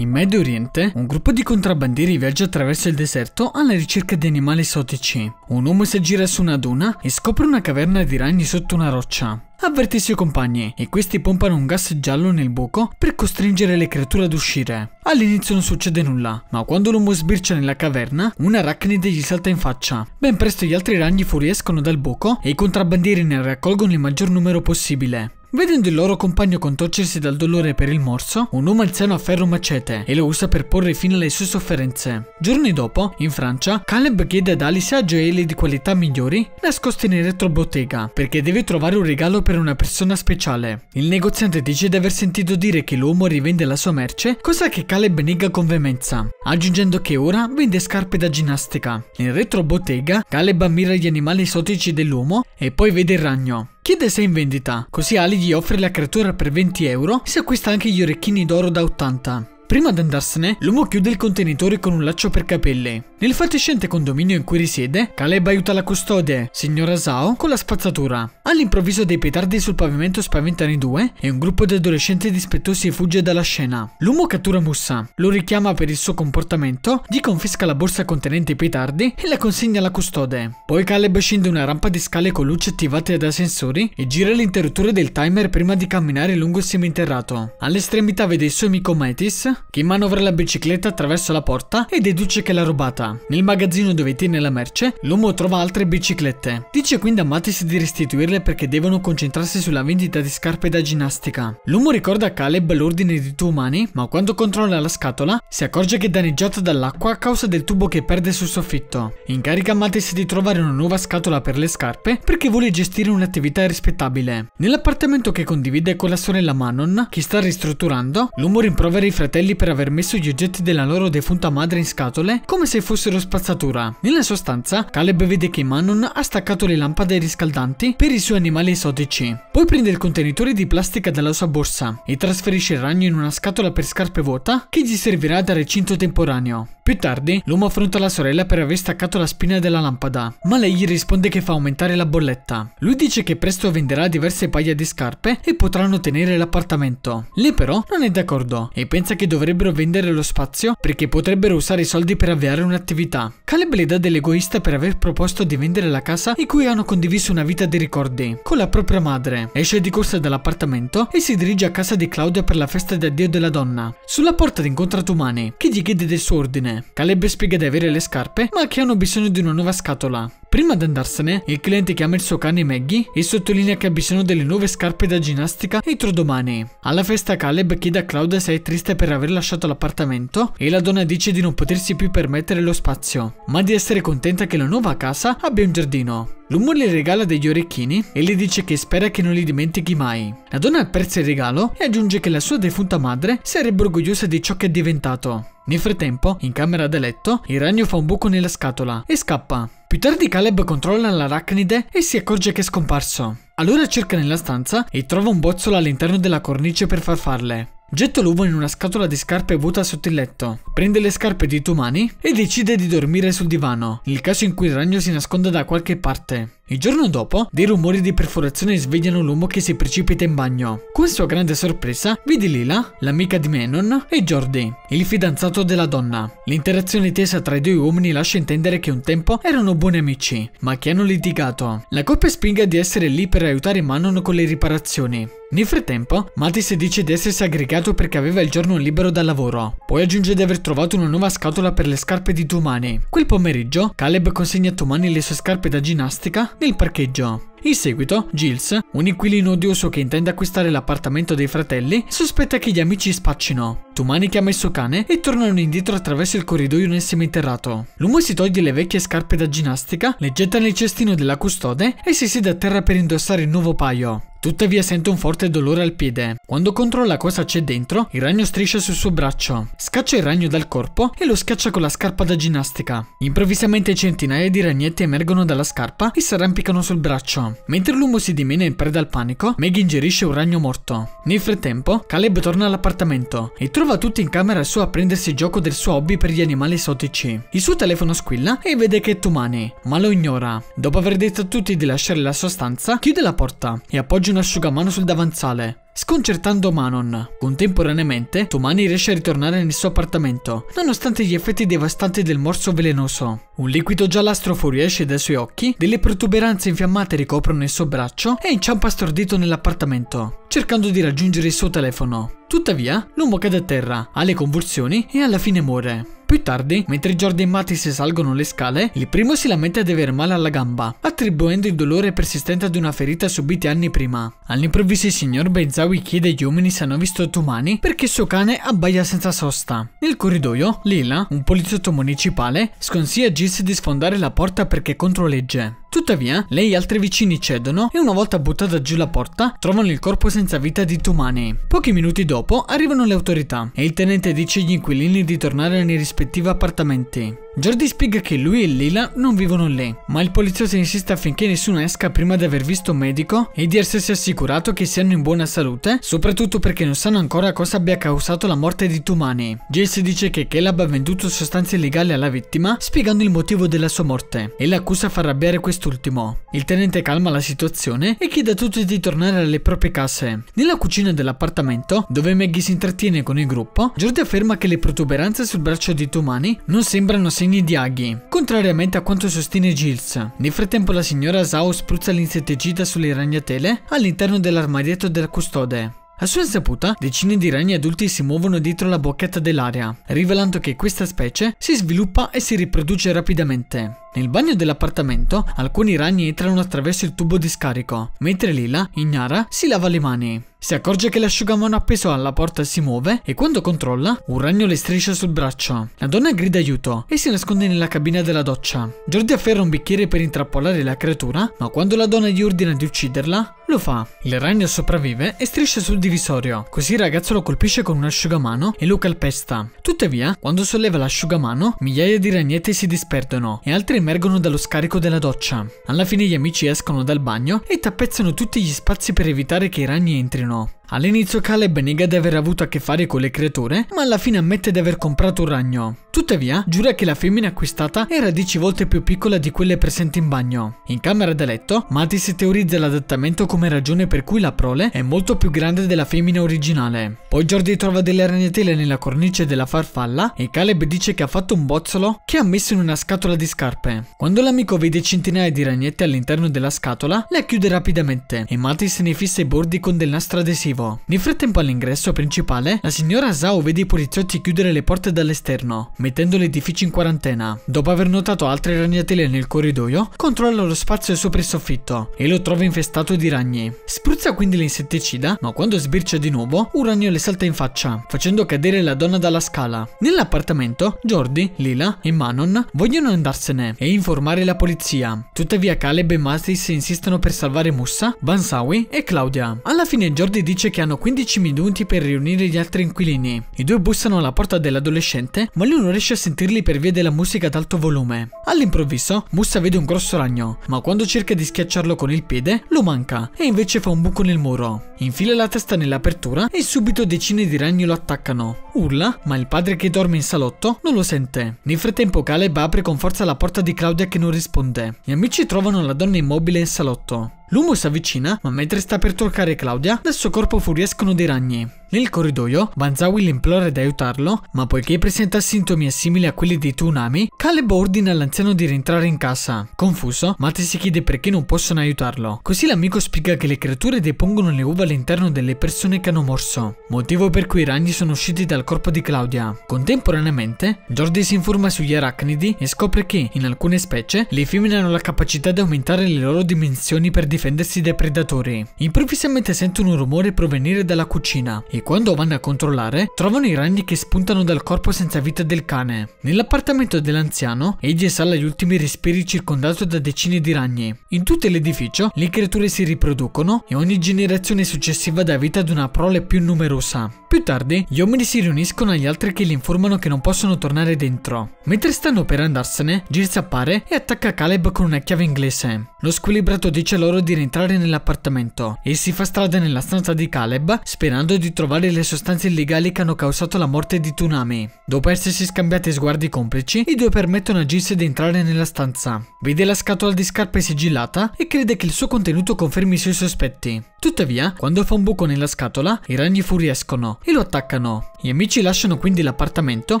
In Medio Oriente, un gruppo di contrabbandieri viaggia attraverso il deserto alla ricerca di animali esotici. Un uomo si aggira su una duna e scopre una caverna di ragni sotto una roccia. Avverte i suoi compagni e questi pompano un gas giallo nel buco per costringere le creature ad uscire. All'inizio non succede nulla, ma quando l'uomo sbircia nella caverna, un arachnide gli salta in faccia. Ben presto gli altri ragni fuoriescono dal buco e i contrabbandieri ne raccolgono il maggior numero possibile. Vedendo il loro compagno contorcersi dal dolore per il morso, un uomo anziano afferra un macete e lo usa per porre fine alle sue sofferenze. Giorni dopo, in Francia, Caleb chiede ad Alice gioielli di qualità migliori nascosti in retrobottega perché deve trovare un regalo per una persona speciale. Il negoziante dice di aver sentito dire che l'uomo rivende la sua merce, cosa che Caleb nega con veemenza, aggiungendo che ora vende scarpe da ginnastica. In retrobottega, Caleb ammira gli animali esotici dell'uomo e poi vede il ragno. Chiede se è in vendita, così Ali gli offre la creatura per 20 euro e si acquista anche gli orecchini d'oro da 80. Prima di andarsene, l'uomo chiude il contenitore con un laccio per capelli. Nel fatiscente condominio in cui risiede, Caleb aiuta la custode, signora Zhao, con la spazzatura. All'improvviso dei petardi sul pavimento spaventano i due e un gruppo di adolescenti dispettosi fugge dalla scena. L'uomo cattura Mussa, lo richiama per il suo comportamento, gli confisca la borsa contenente i petardi e la consegna alla custode. Poi Caleb scende una rampa di scale con luci attivate da sensori e gira l'interruttore del timer prima di camminare lungo il seminterrato. All'estremità vede il suo amico Metis che manovra la bicicletta attraverso la porta e deduce che l'ha rubata. Nel magazzino dove tiene la merce, l'uomo trova altre biciclette. Dice quindi a Mattis di restituirle perché devono concentrarsi sulla vendita di scarpe da ginnastica. L'uomo ricorda a Caleb l'ordine di due umani, ma quando controlla la scatola si accorge che è danneggiata dall'acqua a causa del tubo che perde sul soffitto. Incarica Mattis di trovare una nuova scatola per le scarpe perché vuole gestire un'attività rispettabile. Nell'appartamento che condivide con la sorella Manon, che sta ristrutturando, l'uomo rimprovera i fratelli per aver messo gli oggetti della loro defunta madre in scatole come se fossero spazzatura. Nella sua stanza, Caleb vede che Manon ha staccato le lampade riscaldanti per i suoi animali esotici. Poi prende il contenitore di plastica dalla sua borsa e trasferisce il ragno in una scatola per scarpe vuota che gli servirà da recinto temporaneo. Più tardi, l'uomo affronta la sorella per aver staccato la spina della lampada, ma lei gli risponde che fa aumentare la bolletta. Lui dice che presto venderà diverse paia di scarpe e potranno tenere l'appartamento. Lei però non è d'accordo e pensa che dovrebbero vendere lo spazio perché potrebbero usare i soldi per avviare un'attività. Caleb le dà dell'egoista per aver proposto di vendere la casa in cui hanno condiviso una vita di ricordi con la propria madre. Esce di corsa dall'appartamento e si dirige a casa di Claudia per la festa di addio della donna. Sulla porta incontra Tumani che gli chiede del suo ordine. Caleb spiega di avere le scarpe, ma che hanno bisogno di una nuova scatola. Prima di andarsene, il cliente chiama il suo cane Maggie e sottolinea che ha bisogno delle nuove scarpe da ginnastica entro domani. Alla festa Caleb chiede a Claudia se è triste per aver lasciato l'appartamento e la donna dice di non potersi più permettere lo spazio, ma di essere contenta che la nuova casa abbia un giardino. L'uomo le regala degli orecchini e le dice che spera che non li dimentichi mai. La donna apprezza il regalo e aggiunge che la sua defunta madre sarebbe orgogliosa di ciò che è diventato. Nel frattempo, in camera da letto, il ragno fa un buco nella scatola e scappa. Più tardi Caleb controlla l'arachnide e si accorge che è scomparso. Allora cerca nella stanza e trova un bozzolo all'interno della cornice per farfalle. Getta l'uovo in una scatola di scarpe vuota sotto il letto, prende le scarpe di Tumani e decide di dormire sul divano, nel caso in cui il ragno si nasconda da qualche parte. Il giorno dopo, dei rumori di perforazione svegliano l'uomo che si precipita in bagno. Con sua grande sorpresa, vede Lila, l'amica di Menon, e Jordi, il fidanzato della donna. L'interazione tesa tra i due uomini lascia intendere che un tempo erano buoni amici, ma che hanno litigato. La coppia spinga di essere lì per aiutare Manon con le riparazioni. Nel frattempo, Mattis dice di essersi aggregato perché aveva il giorno libero dal lavoro. Poi aggiunge di aver trovato una nuova scatola per le scarpe di Tumani. Quel pomeriggio, Caleb consegna a Tumani le sue scarpe da ginnastica nel parcheggio. In seguito, Giles, un inquilino odioso che intende acquistare l'appartamento dei fratelli, sospetta che gli amici spaccino. Tumani chiama il suo cane e tornano indietro attraverso il corridoio nel seminterrato. L'uomo si toglie le vecchie scarpe da ginnastica, le getta nel cestino della custode e si siede a terra per indossare il nuovo paio. Tuttavia sente un forte dolore al piede. Quando controlla cosa c'è dentro, il ragno striscia sul suo braccio. Scaccia il ragno dal corpo e lo schiaccia con la scarpa da ginnastica. Improvvisamente centinaia di ragnetti emergono dalla scarpa e si arrampicano sul braccio. Mentre l'uomo si dimena in preda al panico, Meg ingerisce un ragno morto. Nel frattempo, Caleb torna all'appartamento e trova tutti in camera sua a prendersi gioco del suo hobby per gli animali esotici. Il suo telefono squilla e vede che è Tumani, ma lo ignora. Dopo aver detto a tutti di lasciare la sua stanza, chiude la porta e appoggia appoggia un asciugamano sul davanzale sconcertando Manon. Contemporaneamente, Tomani riesce a ritornare nel suo appartamento, nonostante gli effetti devastanti del morso velenoso. Un liquido giallastro fuoriesce dai suoi occhi, delle protuberanze infiammate ricoprono il suo braccio e inciampa stordito nell'appartamento, cercando di raggiungere il suo telefono. Tuttavia, l'uomo cade a terra, ha le convulsioni e alla fine muore. Più tardi, mentre Jordi e Mattis salgono le scale, il primo si lamenta di avere male alla gamba, attribuendo il dolore persistente ad una ferita subita anni prima. All'improvviso il signor Benzawi chiede agli uomini se hanno visto Tumani perché il suo cane abbaia senza sosta. Nel corridoio, Lila, un poliziotto municipale, sconsiglia a Gilles di sfondare la porta perché controlegge. Tuttavia, lei e altri vicini cedono e una volta buttata giù la porta, trovano il corpo senza vita di Tumani. Pochi minuti dopo arrivano le autorità e il tenente dice agli inquilini di tornare nei rispettivi appartamenti. Jordi spiega che lui e Lila non vivono lì, ma il poliziotto insiste affinché nessuno esca prima di aver visto un medico e di essersi assicurato che siano in buona salute, soprattutto perché non sanno ancora cosa abbia causato la morte di Tumani. Jace dice che Caleb ha venduto sostanze illegali alla vittima, spiegando il motivo della sua morte, e l'accusa fa arrabbiare quest'ultimo. Il tenente calma la situazione e chiede a tutti di tornare alle proprie case. Nella cucina dell'appartamento, dove Maggie si intrattiene con il gruppo, Jordi afferma che le protuberanze sul braccio di Tumani non sembrano segni segni di aghi, contrariamente a quanto sostiene Gilles. Nel frattempo la signora Zhao spruzza l'insetticida sulle ragnatele all'interno dell'armadietto della custode. A sua insaputa, decine di ragni adulti si muovono dietro la bocchetta dell'aria, rivelando che questa specie si sviluppa e si riproduce rapidamente. Nel bagno dell'appartamento, alcuni ragni entrano attraverso il tubo di scarico, mentre Lila, ignara, si lava le mani. Si accorge che l'asciugamano appeso alla porta si muove e quando controlla, un ragno le striscia sul braccio. La donna grida aiuto e si nasconde nella cabina della doccia. Jordi afferra un bicchiere per intrappolare la creatura, ma quando la donna gli ordina di ucciderla, lo fa. Il ragno sopravvive e striscia sul divisorio, così il ragazzo lo colpisce con un asciugamano e lo calpesta. Tuttavia, quando solleva l'asciugamano, migliaia di ragnetti si disperdono e altri emergono dallo scarico della doccia. Alla fine gli amici escono dal bagno e tappezzano tutti gli spazi per evitare che i ragni entrino All'inizio Caleb nega di aver avuto a che fare con le creature, ma alla fine ammette di aver comprato un ragno. Tuttavia, giura che la femmina acquistata era 10 volte più piccola di quelle presenti in bagno. In camera da letto, Mattis teorizza l'adattamento come ragione per cui la prole è molto più grande della femmina originale. Poi Jordi trova delle ragnatele nella cornice della farfalla e Caleb dice che ha fatto un bozzolo che ha messo in una scatola di scarpe. Quando l'amico vede centinaia di ragnette all'interno della scatola, la chiude rapidamente e Mattis ne fissa i bordi con del nastro adesivo motivo. Nel frattempo all'ingresso principale, la signora Zhao vede i poliziotti chiudere le porte dall'esterno, mettendo l'edificio in quarantena. Dopo aver notato altre ragnatele nel corridoio, controlla lo spazio sopra il soffitto e lo trova infestato di ragni. Spruzza quindi l'insetticida, ma quando sbircia di nuovo, un ragno le salta in faccia, facendo cadere la donna dalla scala. Nell'appartamento, Jordi, Lila e Manon vogliono andarsene e informare la polizia. Tuttavia Caleb e Matis insistono per salvare Mussa, Bansawi e Claudia. Alla fine Jordi dice che hanno 15 minuti per riunire gli altri inquilini. I due bussano alla porta dell'adolescente, ma lui non riesce a sentirli per via della musica ad alto volume. All'improvviso, Mussa vede un grosso ragno, ma quando cerca di schiacciarlo con il piede, lo manca e invece fa un buco nel muro. Infila la testa nell'apertura e subito decine di ragni lo attaccano. Urla, ma il padre che dorme in salotto non lo sente. Nel frattempo Caleb apre con forza la porta di Claudia che non risponde. Gli amici trovano la donna immobile in salotto. L'uomo si avvicina, ma mentre sta per toccare Claudia, dal suo corpo fuoriescono dei ragni. Nel corridoio, Banzawi le implora di aiutarlo, ma poiché presenta sintomi simili a quelli di Tsunami, Caleb ordina all'anziano di rientrare in casa. Confuso, Mate si chiede perché non possono aiutarlo. Così l'amico spiega che le creature depongono le uova all'interno delle persone che hanno morso, motivo per cui i ragni sono usciti dal corpo di Claudia. Contemporaneamente, Jordi si informa sugli arachnidi e scopre che, in alcune specie, le femmine hanno la capacità di aumentare le loro dimensioni per difendersi dai predatori. Improvvisamente sentono un rumore provenire dalla cucina e quando vanno a controllare trovano i ragni che spuntano dal corpo senza vita del cane. Nell'appartamento dell'anziano, egli esala gli ultimi respiri circondato da decine di ragni. In tutto l'edificio le creature si riproducono e ogni generazione successiva dà vita ad una prole più numerosa. Più tardi, gli uomini si riuniscono agli altri che li informano che non possono tornare dentro. Mentre stanno per andarsene, Girs appare e attacca Caleb con una chiave inglese. Lo squilibrato dice loro di rientrare nell'appartamento e si fa strada nella stanza di Caleb sperando di trovare trovare le sostanze illegali che hanno causato la morte di Tunami. Dopo essersi scambiati sguardi complici, i due permettono a Gills di entrare nella stanza. Vede la scatola di scarpe sigillata e crede che il suo contenuto confermi i suoi sospetti. Tuttavia, quando fa un buco nella scatola, i ragni fuoriescono e lo attaccano. Gli amici lasciano quindi l'appartamento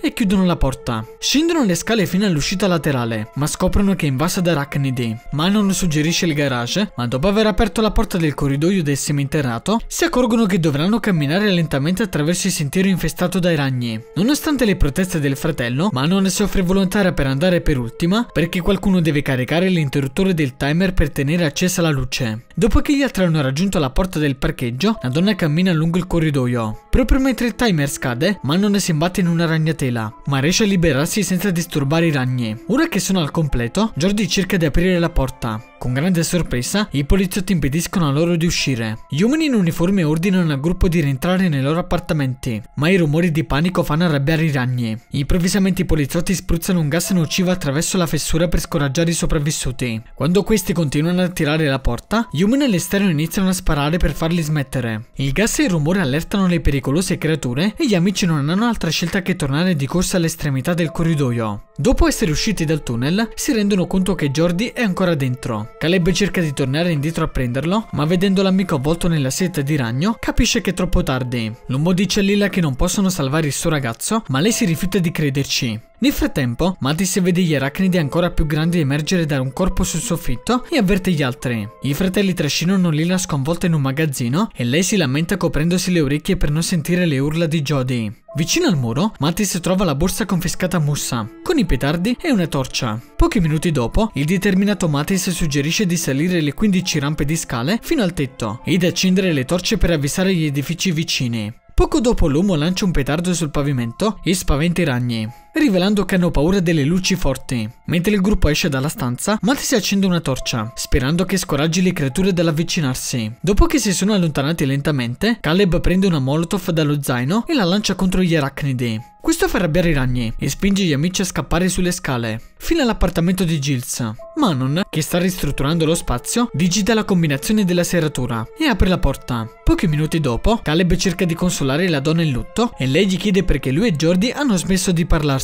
e chiudono la porta. Scendono le scale fino all'uscita laterale, ma scoprono che è invasa da arachnidi. Manon suggerisce il garage, ma dopo aver aperto la porta del corridoio del seminterrato, si accorgono che dovranno camminare lentamente attraverso il sentiero infestato dai ragni. Nonostante le proteste del fratello, Manon si offre volontaria per andare per ultima perché qualcuno deve caricare l'interruttore del timer per tenere accesa la luce. Dopo che gli altri hanno raggiunto la porta del parcheggio, la donna cammina lungo il corridoio. Proprio mentre il timer scade, Manon si imbatte in una ragnatela, ma riesce a liberarsi senza disturbare i ragni. Ora che sono al completo, Jordi cerca di aprire la porta. Con grande sorpresa, i poliziotti impediscono a loro di uscire. Gli uomini in uniforme ordinano al gruppo di rientrare nei loro appartamenti, ma i rumori di panico fanno arrabbiare i ragni. Improvvisamente i poliziotti spruzzano un gas nocivo attraverso la fessura per scoraggiare i sopravvissuti. Quando questi continuano a tirare la porta, gli uomini all'esterno iniziano a sparare per farli smettere. Il gas e il rumore allertano le pericolose creature e gli amici non hanno altra scelta che tornare di corsa all'estremità del corridoio. Dopo essere usciti dal tunnel, si rendono conto che Jordi è ancora dentro. Caleb cerca di tornare indietro a prenderlo, ma vedendo l'amico avvolto nella seta di ragno, capisce che è troppo tardi. L'uomo dice a Lila che non possono salvare il suo ragazzo, ma lei si rifiuta di crederci. Nel frattempo, Mattis vede gli arachnidi ancora più grandi emergere da un corpo sul soffitto e avverte gli altri. I fratelli trascinano Lila sconvolta in un magazzino e lei si lamenta coprendosi le orecchie per non sentire le urla di Jody. Vicino al muro, Mattis trova la borsa confiscata a Mussa, con i petardi e una torcia. Pochi minuti dopo, il determinato Mattis suggerisce di salire le 15 rampe di scale fino al tetto e di accendere le torce per avvisare gli edifici vicini. Poco dopo l'uomo lancia un petardo sul pavimento e spaventa i ragni, rivelando che hanno paura delle luci forti. Mentre il gruppo esce dalla stanza, Matt si accende una torcia, sperando che scoraggi le creature dall'avvicinarsi. Dopo che si sono allontanati lentamente, Caleb prende una molotov dallo zaino e la lancia contro gli arachnidi. Questo fa arrabbiare i ragni e spinge gli amici a scappare sulle scale, fino all'appartamento di Gills. Manon, che sta ristrutturando lo spazio, digita la combinazione della serratura e apre la porta. Pochi minuti dopo, Caleb cerca di consolare la donna in lutto e lei gli chiede perché lui e Jordi hanno smesso di parlarsi.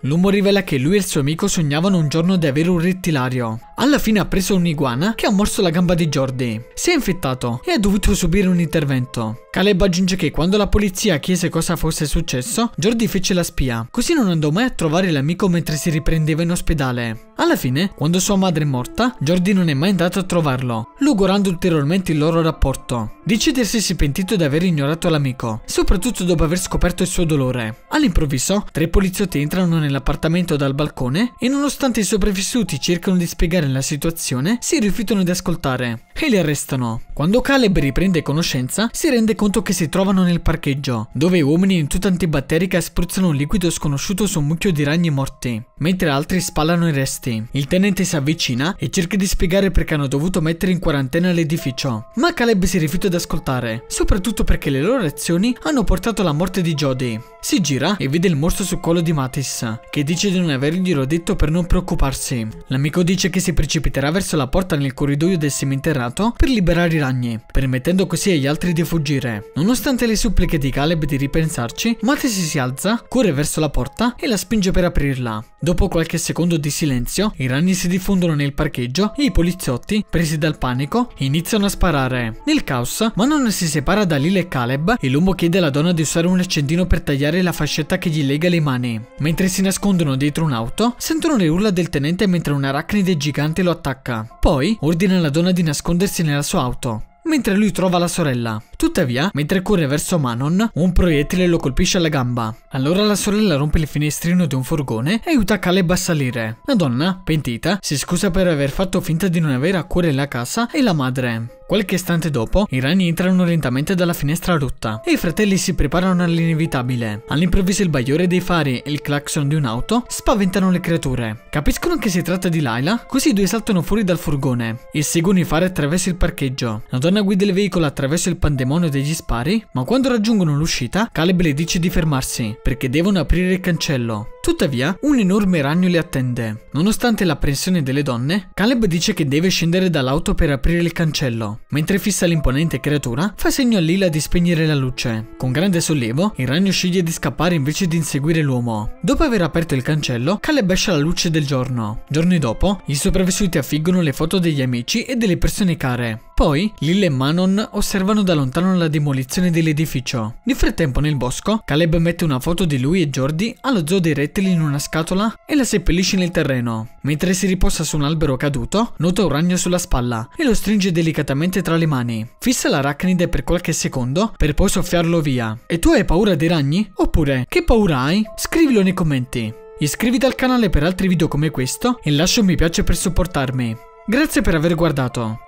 L'uomo rivela che lui e il suo amico sognavano un giorno di avere un rettilario. Alla fine ha preso un'iguana che ha morso la gamba di Jordi. Si è infettato e ha dovuto subire un intervento. Caleb aggiunge che quando la polizia chiese cosa fosse successo, Jordi fece la spia, così non andò mai a trovare l'amico mentre si riprendeva in ospedale. Alla fine, quando sua madre è morta, Jordi non è mai andato a trovarlo, logorando ulteriormente il loro rapporto. Dice di essersi pentito di aver ignorato l'amico, soprattutto dopo aver scoperto il suo dolore. All'improvviso, tre poliziotti entrano nell'appartamento dal balcone e nonostante i sopravvissuti cercano di spiegare la situazione, si rifiutano di ascoltare e li arrestano. Quando Caleb riprende conoscenza, si rende conto che si trovano nel parcheggio, dove uomini in tuta antibatterica spruzzano un liquido sconosciuto su un mucchio di ragni morti, mentre altri spallano i resti. Il tenente si avvicina e cerca di spiegare perché hanno dovuto mettere in quarantena l'edificio, ma Caleb si rifiuta di ascoltare, soprattutto perché le loro azioni hanno portato alla morte di Jody. Si gira e vede il morso sul collo di Mattis, che dice di non averglielo detto per non preoccuparsi. L'amico dice che si precipiterà verso la porta nel corridoio del seminterrato per liberare i ragni, permettendo così agli altri di fuggire. Nonostante le suppliche di Caleb di ripensarci, Mattis si alza, corre verso la porta e la spinge per aprirla. Dopo qualche secondo di silenzio, i ragni si diffondono nel parcheggio e i poliziotti, presi dal panico, iniziano a sparare. Nel caos, Manon si separa da Lila e Caleb e l'uomo chiede alla donna di usare un accendino per tagliare la fascetta che gli lega le mani. Mentre si nascondono dietro un'auto, sentono le urla del tenente mentre un arachnide gigante lo attacca. Poi ordina alla donna di nascondersi nella sua auto mentre lui trova la sorella. Tuttavia, mentre corre verso Manon, un proiettile lo colpisce alla gamba. Allora la sorella rompe il finestrino di un furgone e aiuta Caleb a salire. La donna, pentita, si scusa per aver fatto finta di non avere a cuore la casa e la madre. Qualche istante dopo, i ragni entrano lentamente dalla finestra rotta e i fratelli si preparano all'inevitabile. All'improvviso il bagliore dei fari e il clacson di un'auto spaventano le creature. Capiscono che si tratta di Laila, così i due saltano fuori dal furgone e seguono i fari attraverso il parcheggio. La donna guida il veicolo attraverso il pandemonio degli spari, ma quando raggiungono l'uscita, Caleb le dice di fermarsi perché devono aprire il cancello. Tuttavia, un enorme ragno le attende. Nonostante l'apprensione delle donne, Caleb dice che deve scendere dall'auto per aprire il cancello. Mentre fissa l'imponente creatura, fa segno a Lila di spegnere la luce. Con grande sollievo, il ragno sceglie di scappare invece di inseguire l'uomo. Dopo aver aperto il cancello, Caleb esce alla luce del giorno. Giorni dopo, i sopravvissuti affiggono le foto degli amici e delle persone care. Poi, Lil e Manon osservano da lontano la demolizione dell'edificio. Nel frattempo, nel bosco, Caleb mette una foto di lui e Jordi allo zoo dei rettili in una scatola e la seppellisce nel terreno. Mentre si riposa su un albero caduto, nota un ragno sulla spalla e lo stringe delicatamente tra le mani. Fissa l'arachnide per qualche secondo per poi soffiarlo via. E tu hai paura dei ragni? Oppure, che paura hai? Scrivilo nei commenti. Iscriviti al canale per altri video come questo e lascia un mi piace per supportarmi. Grazie per aver guardato.